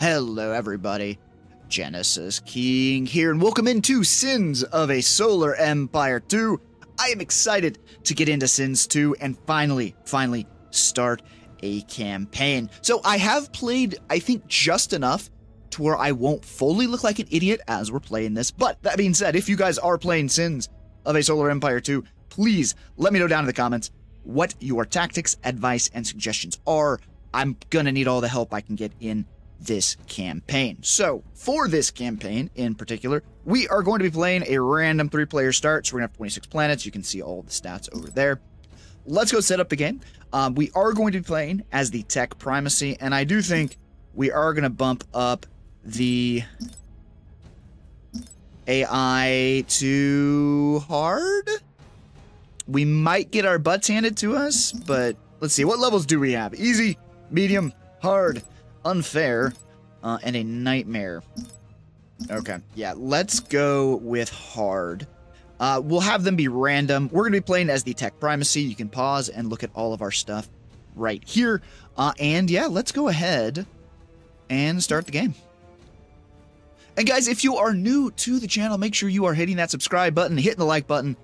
Hello, everybody. Genesis King here, and welcome into Sins of a Solar Empire 2. I am excited to get into Sins 2 and finally, finally start a campaign. So I have played, I think, just enough to where I won't fully look like an idiot as we're playing this. But that being said, if you guys are playing Sins of a Solar Empire 2, please let me know down in the comments what your tactics, advice, and suggestions are. I'm gonna need all the help I can get in this campaign. So, for this campaign in particular, we are going to be playing a random three player start. So, we're going to have 26 planets. You can see all the stats over there. Let's go set up the game. Um, we are going to be playing as the TEC primacy, and I do think we are going to bump up the AI to hard. We might get our butts handed to us, but let's see. What levels do we have? Easy, medium, hard unfair, uh, and a nightmare. Okay, yeah, let's go with hard. Uh, we'll have them be random. We're going to be playing as the TEC primacy. You can pause and look at all of our stuff right here. Uh, and yeah, let's go ahead and start the game. And guys, if you are new to the channel, make sure you are hitting that subscribe button, hitting the like button,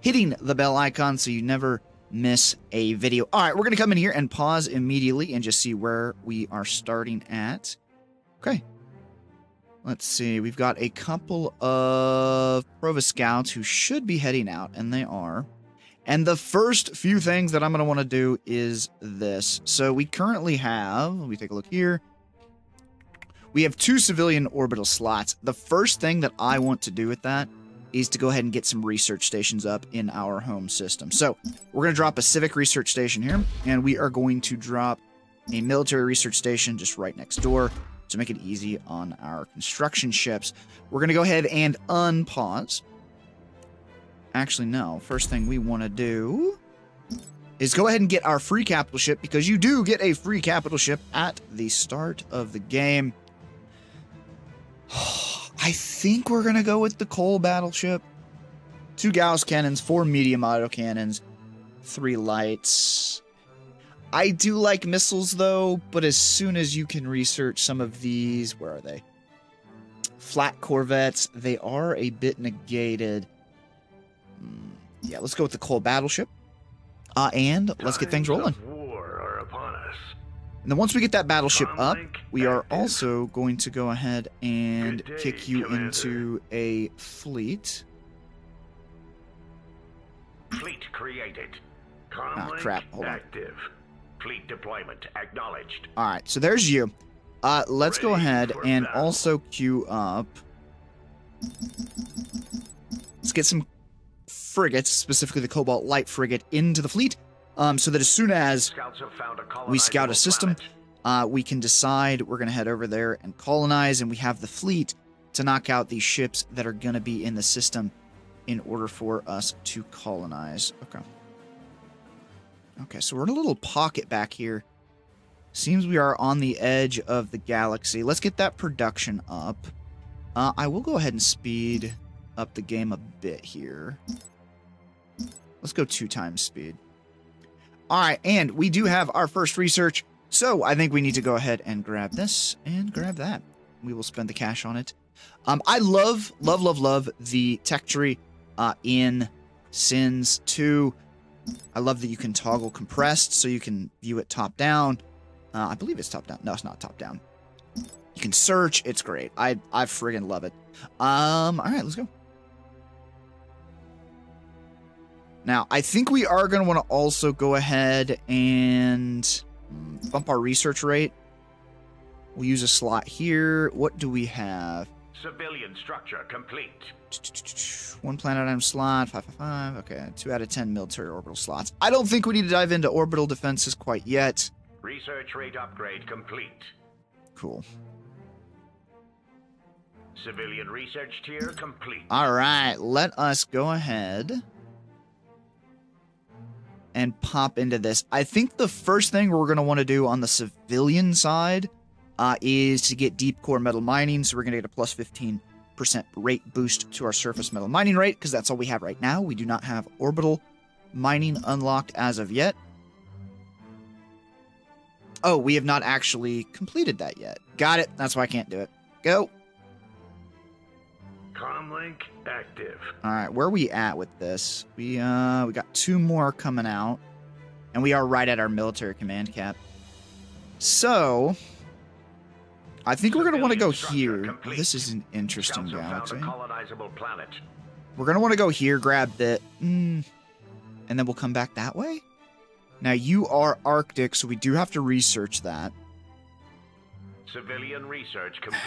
hitting the bell icon so you never miss a video. All right, we're going to come in here and pause immediately and just see where we are starting at. Okay. Let's see. We've got a couple of Prova Scouts who should be heading out, and they are. And the first few things that I'm going to want to do is this. So we currently have, let me take a look here. We have two civilian orbital slots. The first thing that I want to do with that is to go ahead and get some research stations up in our home system. So we're going to drop a civic research station here, and we are going to drop a military research station just right next door to make it easy on our construction ships. We're going to go ahead and unpause. Actually, no. First thing we want to do is go ahead and get our free capital ship because you do get a free capital ship at the start of the game. Oh, I think we're going to go with the Kol battleship. Two Gauss cannons, four medium auto cannons, three lights. I do like missiles though, but as soon as you can research some of these, where are they? Flat corvettes, they are a bit negated. Hmm, yeah, let's go with the Kol battleship. Uh, and let's get things rolling. And then once we get that battleship up, we are also going to go ahead and day, kick you Commander. into a fleet. Fleet created. ah, crap. Hold active. On. Fleet deployment acknowledged. All right, so there's you. Uh, let's Ready go ahead and battle. also queue up. Let's get some frigates, specifically the Cobalt Light frigate, into the fleet um, so that as soon as we scout a system, uh, we can decide we're going to head over there and colonize, and we have the fleet to knock out these ships that are going to be in the system in order for us to colonize. Okay. Okay, so we're in a little pocket back here. Seems we are on the edge of the galaxy. Let's get that production up. Uh, I will go ahead and speed up the game a bit here. Let's go two times speed. All right, and we do have our first research, so I think we need to go ahead and grab this and grab that. We will spend the cash on it. Um, I love, love, love, love the tech tree uh, in Sins 2. I love that you can toggle compressed so you can view it top down. Uh, I believe it's top down. No, it's not top down. You can search. It's great. I I friggin' love it. Um, all right, let's go. Now, I think we are going to want to also go ahead and bump our research rate. We'll use a slot here. What do we have? Civilian structure complete. One planet item slot, 555. Okay, 2 out of 10 military orbital slots. I don't think we need to dive into orbital defenses quite yet. Research rate upgrade complete. Cool. Civilian research tier complete. All right, let us go ahead and pop into this. I think the first thing we're going to want to do on the civilian side uh, is to get deep core metal mining. So we're going to get a plus 15% rate boost to our surface metal mining rate because that's all we have right now. We do not have orbital mining unlocked as of yet. Oh, we have not actually completed that yet. Got it. That's why I can't do it. Go. Comlink active. All right, where are we at with this? We uh we got two more coming out, and we are right at our military command cap. So, I think we're gonna want to go here. This is an interesting Scouts galaxy. We're gonna want to go here, grab the, mm, and then we'll come back that way. Now you are Arctic, so we do have to research that. Civilian research complete.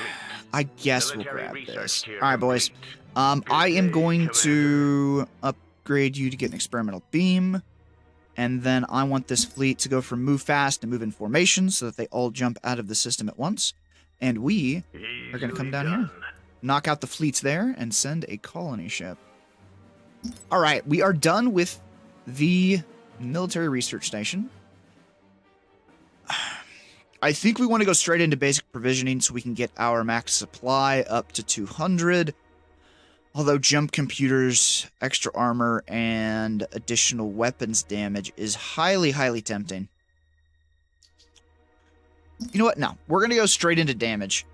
I guess we'll grab this. All right, boys. Um, I am going to upgrade you to get an experimental beam. And then I want this fleet to go from move fast to move in formation so that they all jump out of the system at once. And we are going to come down here, knock out the fleets there, and send a colony ship. All right, we are done with the military research station. I think we want to go straight into basic provisioning so we can get our max supply up to 200. Although jump computers, extra armor, and additional weapons damage is highly, highly tempting. You know what? No, we're going to go straight into damage.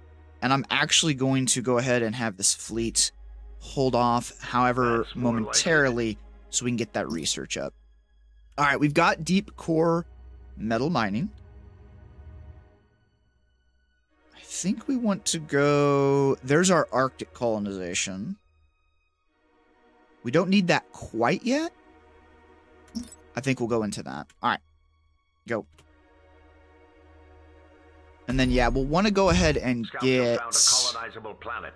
And I'm actually going to go ahead and have this fleet hold off, however, That's more like momentarily, so we can get that research up. All right, we've got deep core metal mining. Think we want to go. There's our Arctic colonization. We don't need that quite yet. I think we'll go into that. All right, go. And then, yeah, we'll want to go ahead and Scouts get. have found a colonizable planet.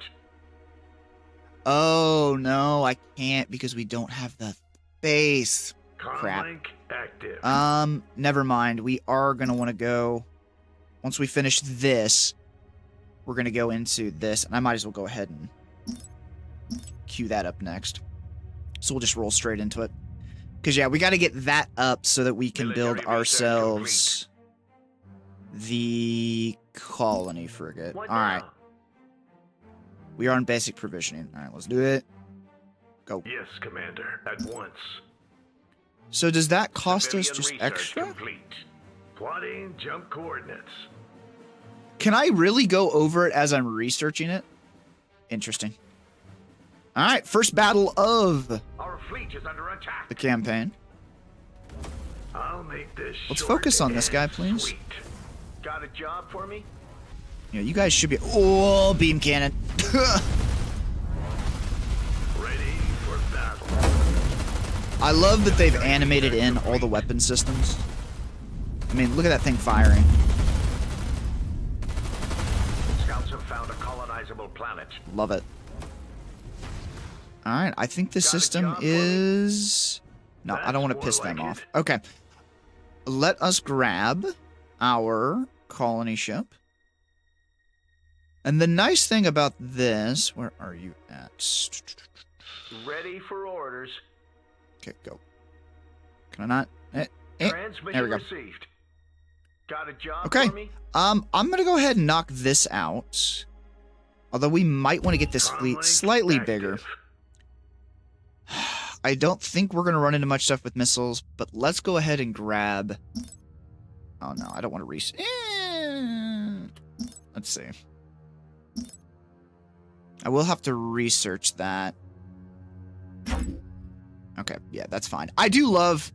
Oh, no, I can't because we don't have the space. Crap. Um, never mind. We are going to want to go. Once we finish this, we're going to go into this. And I might as well go ahead and cue that up next. So we'll just roll straight into it. Because, yeah, we got to get that up so that we can Military build ourselves the colony frigate. All What right. now? We are in basic provisioning. All right, let's do it. Go. Yes, Commander. At once. So does that cost us Civilian just extra? Complete. Plotting jump coordinates. Can I really go over it as I'm researching it? Interesting. All right, first battle of Our fleet is under attack. the campaign. I'll make this. Let's focus on this guy, please. Sweet. Got a job for me? You know, you guys should be. Oh, beam cannon. Ready for battle. I love that they've animated in all the weapon systems. I mean, look at that thing firing. Scouts have found a colonizable planet. Love it. All right, I think the system job for me? is. No, I don't want to piss more them like off. Okay. Let us grab our colony ship. And the nice thing about this, where are you at? Ready for orders. Okay, go. Can I not? Eh, eh. There we go. received. Got a job Okay. for me? Um, I'm gonna go ahead and knock this out. Although we might want to get this fleet slightly bigger. I don't think we're gonna run into much stuff with missiles, but let's go ahead and grab. Oh no, I don't want to reach. Eh, let's see. I will have to research that. Okay, yeah, that's fine. I do love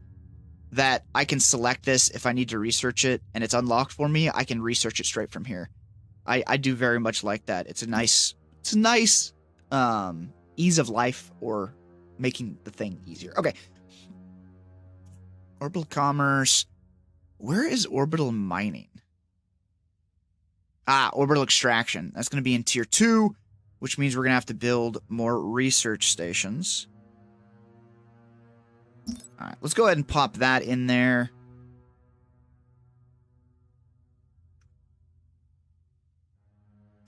that I can select this if I need to research it and it's unlocked for me. I can research it straight from here. I, I do very much like that. It's a nice it's a nice um ease of life or making the thing easier. Okay. Orbital commerce. Where is orbital mining? Ah, orbital extraction. That's going to be in tier 2, which means we're going to have to build more research stations. All right, let's go ahead and pop that in there.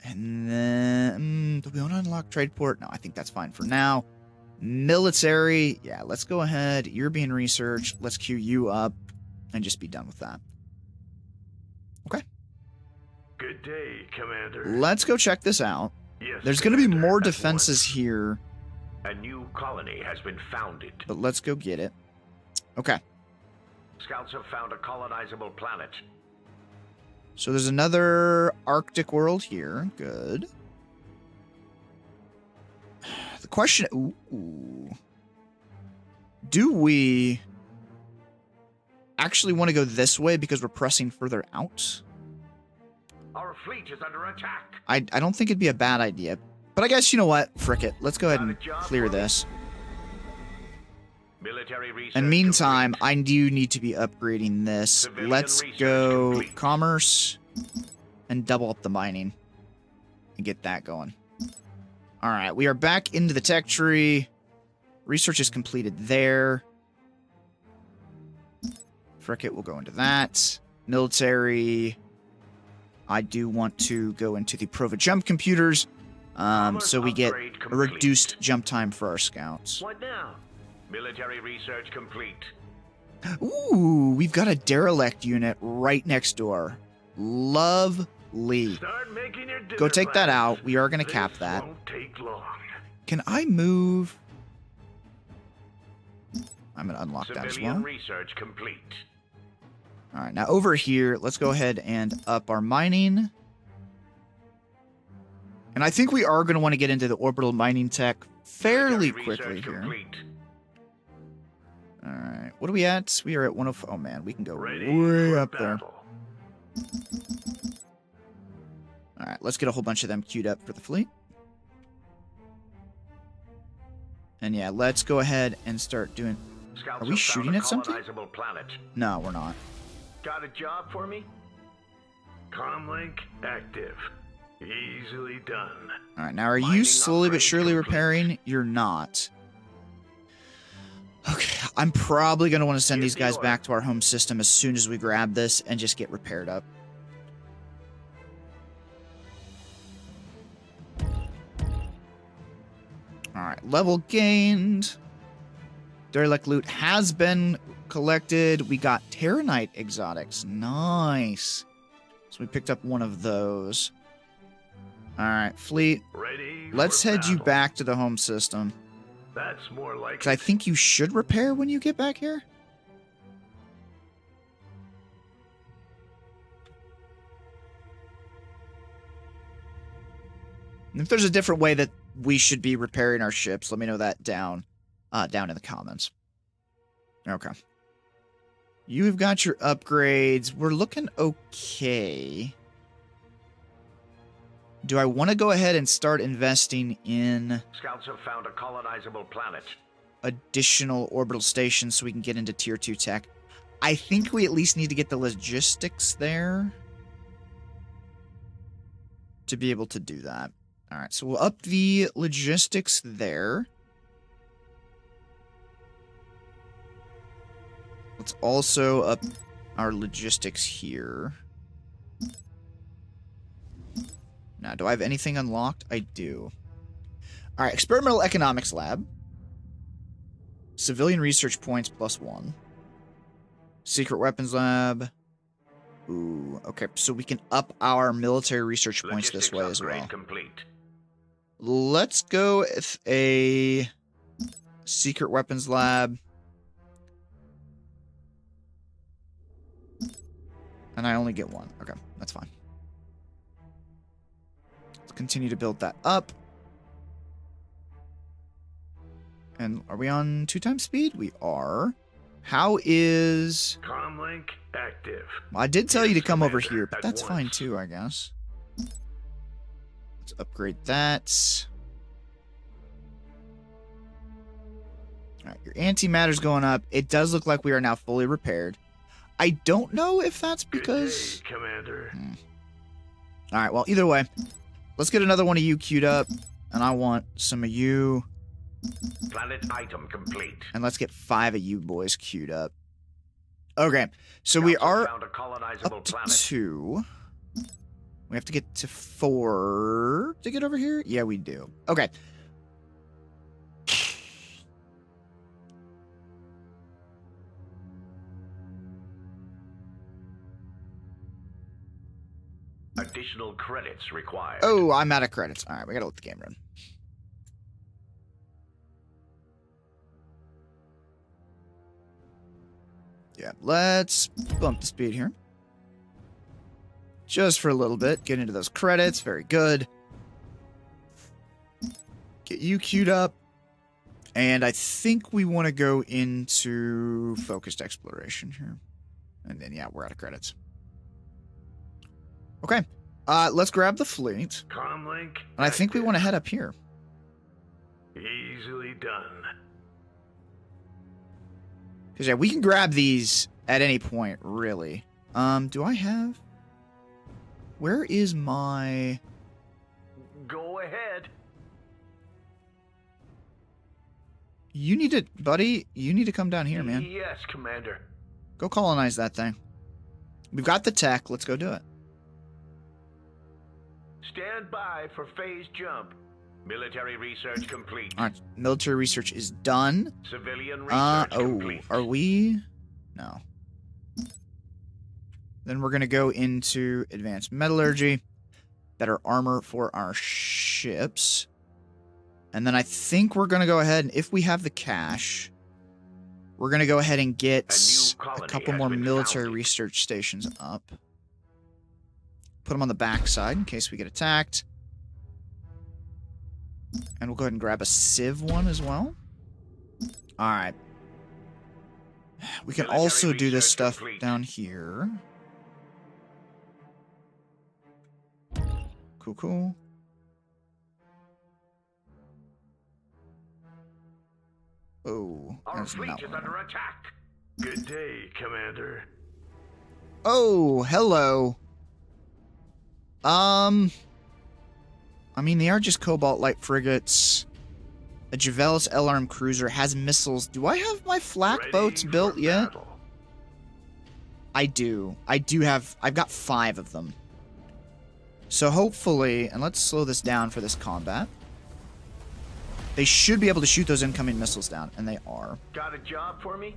And then, mm, do we want to unlock trade port? No, I think that's fine for now. Military, yeah, let's go ahead. You're being researched. Let's queue you up and just be done with that. Okay. Good day, Commander. Let's go check this out. yes, There's going to be more defenses once. here, A new colony has been founded. but let's go get it. Okay. Scouts have found a colonizable planet. So there's another Arctic world here. Good. The question, ooh, do we actually want to go this way because we're pressing further out? Our fleet is under attack. I, I don't think it'd be a bad idea. But I guess, you know what? Frick it. Let's go ahead and clear this. Military research. And meantime. I do need to be upgrading this. Let's go complete. commerce and double up the mining and get that going. All right, we are back into the tech tree. Research is completed there. Frick it, we'll go into that. Military. I do want to go into the Prova jump computers. Um, so we get a reduced jump time for our scouts. What now? Military research complete. Ooh, we've got a derelict unit right next door. Lovely. Start making your Go take that out. We are going to cap that. Won't take long. Can I move? I'm going to unlock that as well. research complete. All right, now over here, let's go ahead and up our mining. And I think we are going to want to get into the orbital mining tech fairly quickly here. Complete. All right, what are we at? We are at 104. Oh man, we can go Ready way up there. All right, let's get a whole bunch of them queued up for the fleet. And yeah, let's go ahead and start doing. Scouts Are we shooting at something? planet. No, we're not. Got a job for me? Comlink active. Easily done. All right, now are you slowly but surely complete. repairing? You're not. Okay, I'm probably going to want to send Here's these guys back to our home system as soon as we grab this and just get repaired up. All right, level gained. Derelict loot has been collected. We got Tauranite exotics. Nice. So we picked up one of those. All right, fleet. Ready. Let's head you back to the home system. That's more like Because I think you should repair when you get back here. If there's a different way that we should be repairing our ships, let me know that down, uh, down in the comments. Okay. You've got your upgrades. We're looking okay. Do I want to go ahead and start investing in Scouts have found a colonizable planet. additional orbital stations so we can get into tier 2 tech. I think we at least need to get the logistics there to be able to do that. All right, so we'll up the logistics there. Let's also up our logistics here. Now, do I have anything unlocked? I do. All right, experimental economics lab. Civilian research points plus one. Secret weapons lab. Ooh, okay. So we can up our military research points this way as well. Complete. Let's go with a secret weapons lab. And I only get one. Okay, that's fine. Continue to build that up. And are we on two times speed? We are. How is. Comlink active. I did tell you to come over here, but that's fine too, I guess. Let's upgrade that. Alright, your antimatter's going up. It does look like we are now fully repaired. I don't know if that's because. day, Commander. Hmm. Alright, well, either way, let's get another one of you queued up. And I want some of you. Planet item complete. And let's get five of you boys queued up. Okay, so we are found a colonizable up to planet. two. We have to get to four to get over here? Yeah, we do. Okay. Additional credits required. Oh, I'm out of credits. All right, we gotta let the game run. Yeah, let's bump the speed here. just for a little bit. Get into those credits. Very good. Get you queued up. And I think we want to go into focused exploration here. And then, yeah, we're out of credits. Okay. Uh, let's grab the fleet. Comlink. And I think we want to head up here. Easily done. Because, yeah, we can grab these at any point, really. Um, do I have... Where is my... Go ahead. You need to... Buddy, you need to come down here, man. Yes, Commander. Go colonize that thing. We've got the tech. Let's go do it. Stand by for phase jump. Military research complete. All right. Military research is done. Civilian research Uh, oh, complete. are we? No. Then we're going to go into advanced metallurgy, better armor for our ships. And then I think we're going to go ahead and if we have the cash, we're going to go ahead and get A a couple more military founded. research stations up. Put them on the backside in case we get attacked. And we'll go ahead and grab a sieve one as well. All right. We can also do this stuff complete. down here. Cool, cool. Oh, Our fleet is under attack. Good day, Commander. Oh, hello. Um, I mean, they are just Cobalt Light frigates. A Javelis LRM cruiser has missiles. Do I have my flak Ready boats built yet? battle. I do. I do have. I've got five of them. So hopefully, and let's slow this down for this combat. They should be able to shoot those incoming missiles down, and they are. Got a job for me?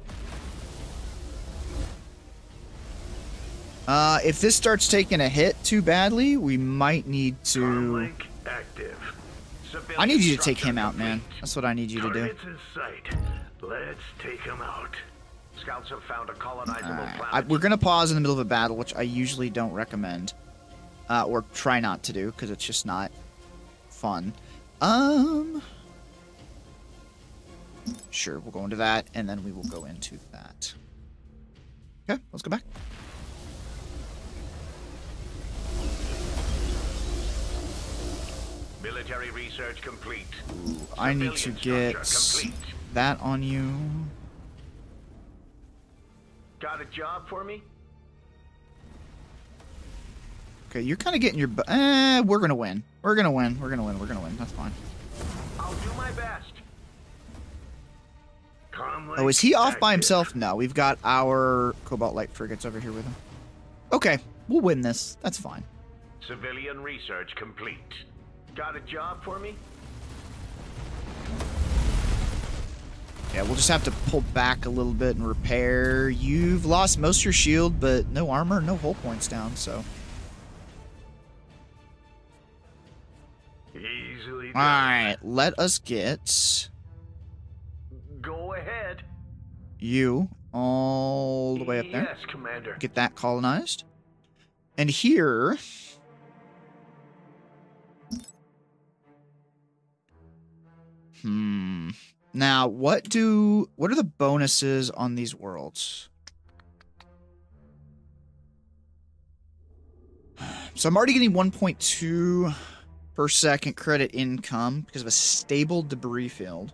Uh, if this starts taking a hit too badly, we might need to. Active. I need you to take him out, man. That's what I need you to do. Targets in sight. Let's take him out. Scouts have found a colonizable Alright. planet. I, we're gonna pause in the middle of a battle, which I usually don't recommend, uh, or try not to do, because it's just not fun. Um, sure, we'll go into that, and then we will go into that. Okay, let's go back. Military research complete. I need to get complete. that on you. Got a job for me? Okay, you're kind of getting your. Eh, we're gonna win. We're gonna win. We're gonna win. We're gonna win. That's fine. I'll do my best. Comlink Oh, is he off by himself? No, we've got our Cobalt Light frigates over here with him. Okay, we'll win this. That's fine. Civilian research complete. Got a job for me? Yeah, we'll just have to pull back a little bit and repair. You've lost most of your shield, but no armor, no hull points down, so. Easily done. Alright, let us get Go ahead. you all the way up there. Yes, Commander. Get that colonized. And here. Hmm. Now, what do what are the bonuses on these worlds? So I'm already getting 1.2 per second credit income because of a stable debris field.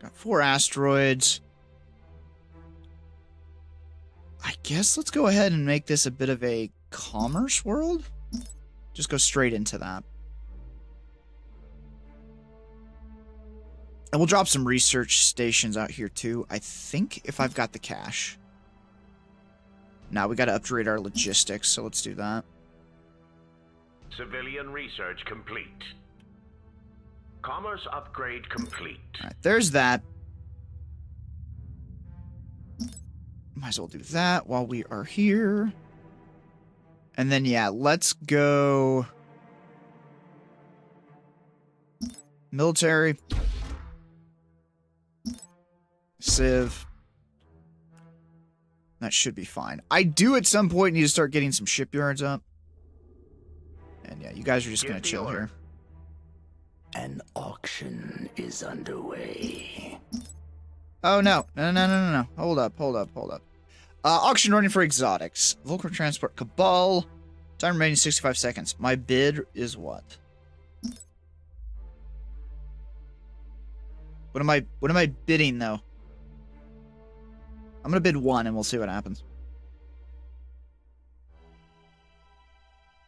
Got four asteroids. I guess let's go ahead and make this a bit of a commerce world. Just go straight into that. And we'll drop some research stations out here too. I think if I've got the cash. Now we got to upgrade our logistics, so let's do that. Civilian research complete. Commerce upgrade complete. All right, there's that. Might as well do that while we are here. And then, yeah, let's go. Military. Civ. That should be fine. I do at some point need to start getting some shipyards up. And yeah, you guys are just going to chill order. here. An auction is underway. Oh, no. No, no, no, no, no. Hold up, hold up, hold up. Uh, auction running for exotics. Vulcan Transport Cabal. Time remaining 65 seconds. My bid is what? What am I what am I bidding though? I'm gonna bid one and we'll see what happens.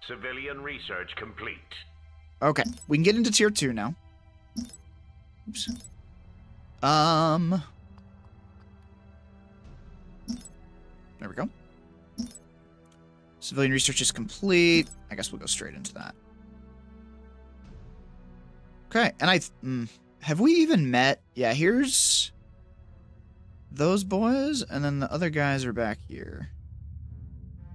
Civilian research complete. Okay, we can get into tier two now. Oops. Um. There we go. Civilian research is complete. I guess we'll go straight into that. Okay, and I mm, have we even met? Yeah, here's those boys, and then the other guys are back here.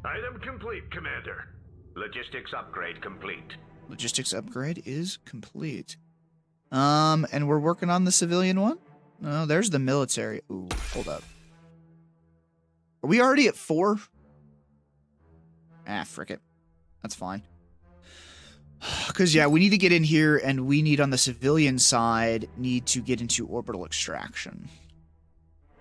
Item complete, Commander. Logistics upgrade complete. Logistics upgrade is complete. Um, and we're working on the civilian one? No, there's the military. Ooh, hold up. Are we already at four? Ah, frick it. That's fine. Because, yeah, we need to get in here, and we need, on the civilian side, need to get into orbital extraction.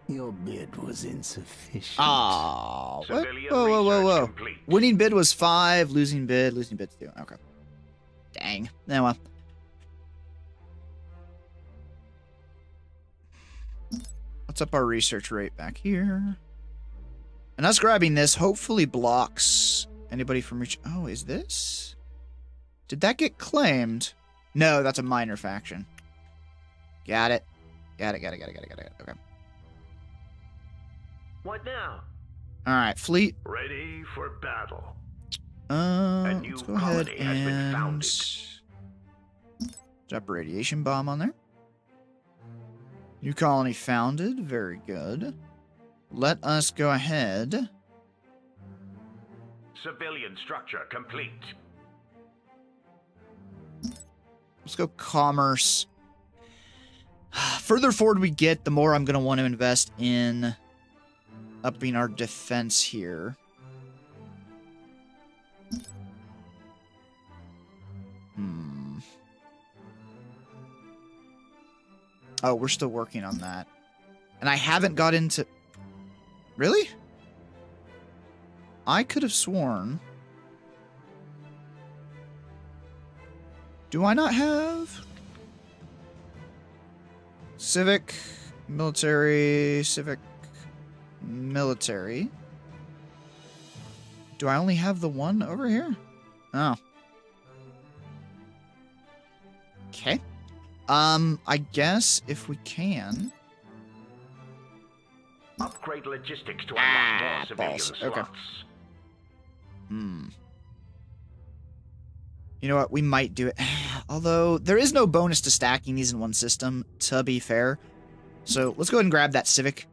Your bid was insufficient. Ah, what? Whoa, whoa, whoa, whoa. complete. Winning bid was five, losing bid, losing bid two. Okay. Dang. Now, well. What's up our research rate back here? And us grabbing this hopefully blocks anybody from reaching... Oh, is this? Did that get claimed? No, that's a minor faction. Got it. Got it, got it, got it, got it, got it. Okay. What now? All right, fleet. Ready for battle. Uh, let's go ahead colony has been and drop a radiation bomb on there. New colony founded. Very good. Let us go ahead. Civilian structure complete. Let's go commerce. Further forward we get, the more I'm going to want to invest in upping our defense here. Hmm. Oh, we're still working on that. And I haven't got into... Really? I could have sworn... Do I not have... Civic, military, civic, military. Do I only have the one over here? Oh. Okay. Um, I guess if we can. Upgrade logistics to Ah, unlock more civilian balls. slots. Okay. Hmm. You know what? We might do it. Although there is no bonus to stacking these in one system, to be fair. So let's go ahead and grab that civic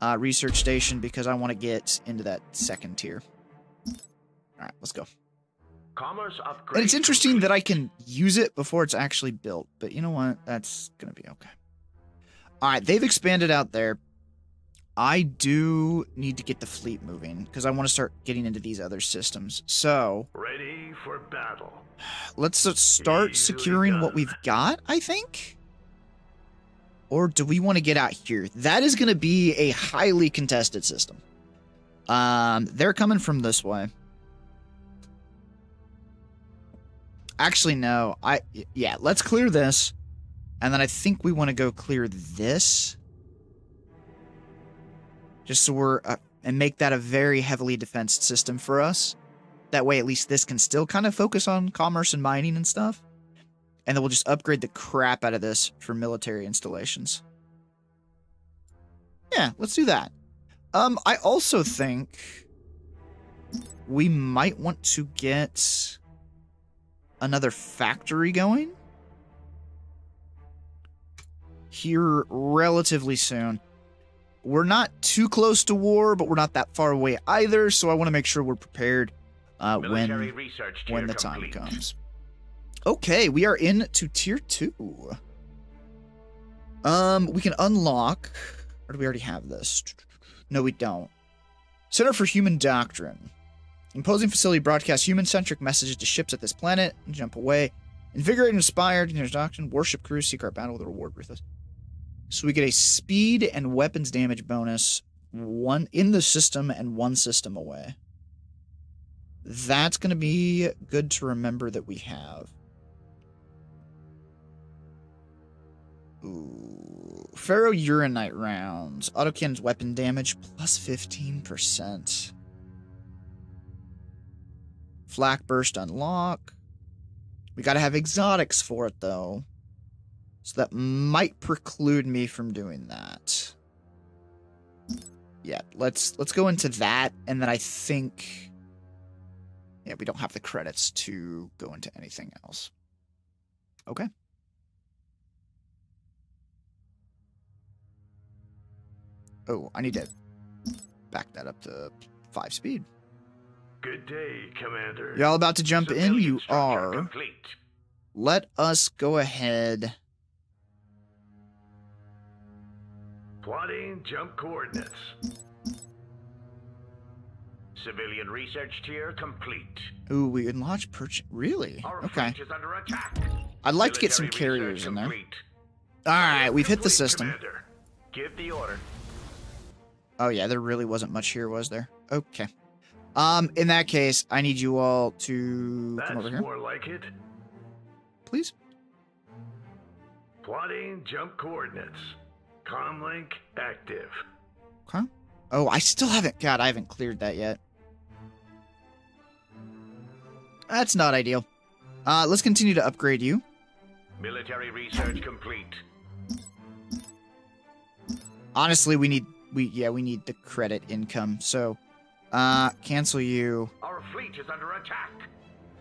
uh, research station because I want to get into that second tier. All right, let's go. Commerce upgrade. And it's interesting that I can use it before it's actually built, but you know what? That's going to be okay. All right, they've expanded out there. I do need to get the fleet moving because I want to start getting into these other systems. So Ready for battle. let's start Easily securing what we've got, I think. Or do we want to get out here? That is going to be a highly contested system. Um, they're coming from this way. Actually, no. I yeah. Let's clear this, and then I think we want to go clear this, just so we're uh, and make that a very heavily defensed system for us. That way, at least this can still kind of focus on commerce and mining and stuff. And then we'll just upgrade the crap out of this for military installations. Yeah, let's do that. Um, I also think we might want to get another factory going here relatively soon. We're not too close to war, but we're not that far away either, so I want to make sure we're prepared uh, when research when the time comes. Okay, we are in to tier two. Um, we can unlock, or do we already have this? No, we don't. Center for Human Doctrine. Imposing facility broadcasts human-centric messages to ships at this planet jump away. Invigorate and inspired doctrine. worship crews seek our battle with a reward ruthless. So we get a speed and weapons damage bonus, one in the system and one system away. That's going to be good to remember that we have. Ooh. Pharaoh Uranite rounds. Autocannon's weapon damage plus 15%. Flak Burst unlock. We gotta have exotics for it though. So that might preclude me from doing that. Yeah, let's let's go into that, and then I think Yeah, we don't have the credits to go into anything else. Okay. Oh, I need to back that up to five speed. Good day, Commander. You're all about to jump in? You are. Complete. Let us go ahead. Plotting jump coordinates. Civilian research tier complete. Ooh, we can launch perch. Really? Our Okay. is under attack. I'd like to get some carriers in there. complete. All right, we've hit the system. Commander. Give the order. Oh yeah, there really wasn't much here, was there? Okay. Um, in that case, I need you all to That's come over here, more like it. please. Plotting jump coordinates. Comlink active. Huh? Oh, I still haven't. God, I haven't cleared that yet. That's not ideal. Uh, let's continue to upgrade you. Military research complete. Honestly, we need we yeah we need the credit income. So, uh, cancel you. Our fleet is under attack.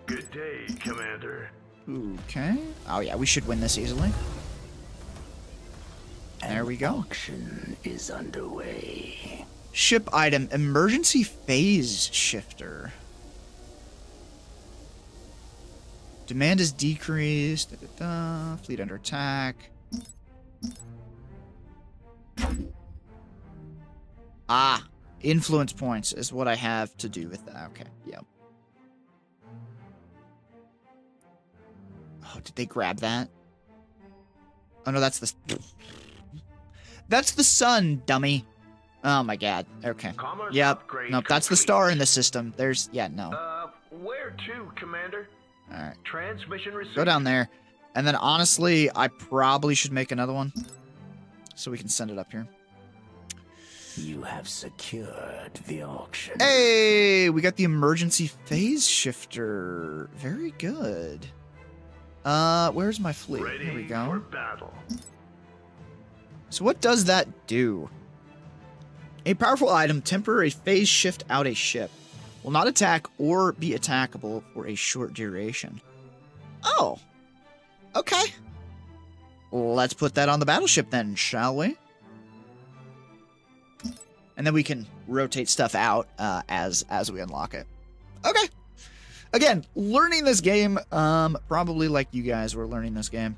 Good day, Commander. Okay. Oh yeah, we should win this easily. There we go. Auction is underway. Ship item emergency phase shifter. Demand is decreased. Da, da, da. Fleet under attack. Ah, influence points is what I have to do with that. Okay, yep. Oh, did they grab that? Oh no, that's the. That's the sun, dummy. Oh my god. Okay. Commerce Yep. upgrade Nope, that's the star in the system. There's yeah, no. Uh, where to, Commander? All right. Transmission received. Go down there. And then honestly, I probably should make another one so we can send it up here. You have secured the auction. Hey, we got the emergency phase shifter. Very good. Uh, where's my fleet? Ready Here we for go. battle. So what does that do? A powerful item temporary phase shift out a ship. Will not attack or be attackable for a short duration. Oh. Okay. Let's put that on the battleship then, shall we? And then we can rotate stuff out uh, as as we unlock it. Okay. Again, learning this game, um, probably like you guys were learning this game.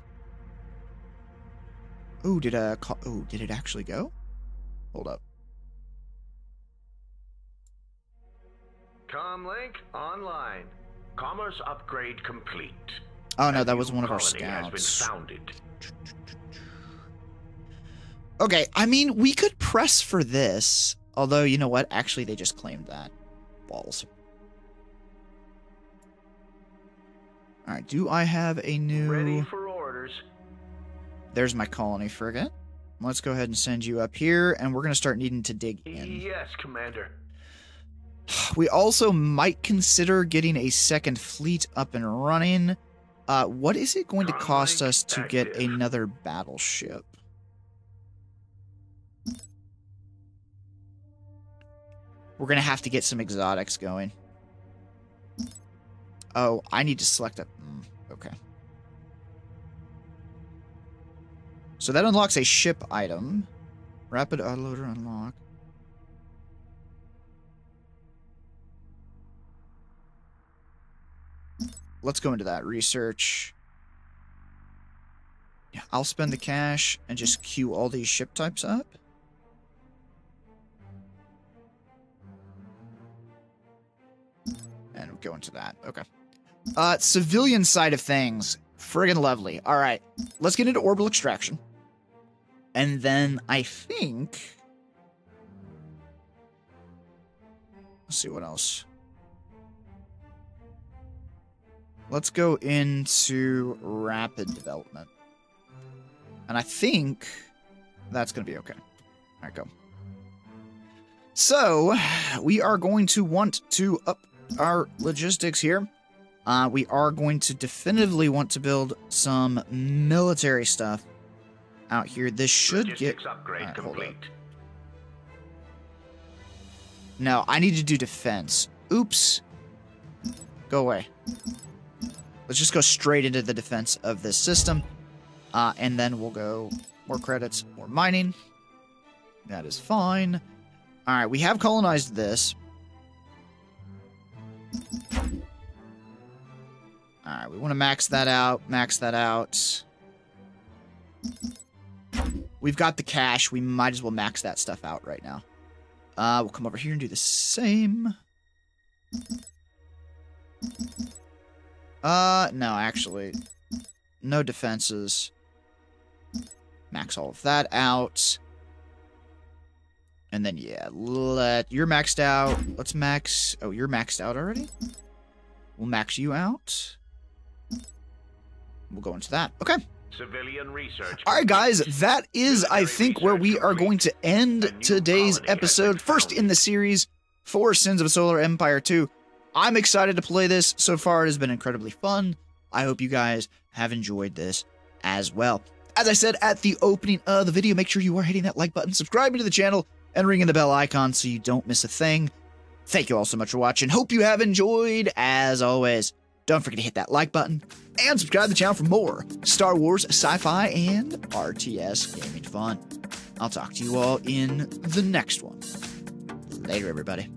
Ooh, did uh, call, ooh, did it actually go? Hold up. Comlink online. Commerce upgrade complete. Oh no, that was one of our colony Has been scouts. Okay, I mean, we could press for this. Although, you know what? Actually, they just claimed that. Balls. Alright, do I have a new... Ready for. There's my colony frigate. Let's go ahead and send you up here, and we're going to start needing to dig in. Yes, Commander. We also might consider getting a second fleet up and running. Uh, what is it going to cost us to get another battleship? We're going to have to get some exotics going. Oh, I need to select a... mm, okay. So that unlocks a ship item. Rapid autoloader unlock. let's go into that research. Yeah, I'll spend the cash and just queue all these ship types up. And go into that. Okay. Uh, civilian side of things. Friggin' lovely. All right. Let's get into orbital extraction. And then I think. Let's see what else. Let's go into rapid development. And I think that's going to be okay. All right, go. So, we are going to want to up our logistics here. Uh, we are going to definitively want to build some military stuff out here. This should Logistics get. upgrade up. complete. No, I need to do defense. Oops. Go away. Let's just go straight into the defense of this system. Uh, and then we'll go more credits, more mining. That is fine. All right, we have colonized this. All right, we want to max that out, max that out. We've got the cash. We might as well max that stuff out right now. Uh, we'll come over here and do the same. Uh, no, actually. No defenses. Max all of that out. And then, yeah, let... You're maxed out. Let's max... Oh, you're maxed out already? We'll max you out. We'll go into that. Okay. Civilian research. All right, guys, that is, I think, where we are going to end today's episode. First in the series for Sins of a Solar Empire 2. I'm excited to play this. So far, it has been incredibly fun. I hope you guys have enjoyed this as well. As I said at the opening of the video, make sure you are hitting that like button, subscribing to the channel, and ringing the bell icon so you don't miss a thing. Thank you all so much for watching. Hope you have enjoyed. As always, don't forget to hit that like button and subscribe to the channel for more Star Wars, sci-fi, and RTS gaming fun. I'll talk to you all in the next one. Later, everybody.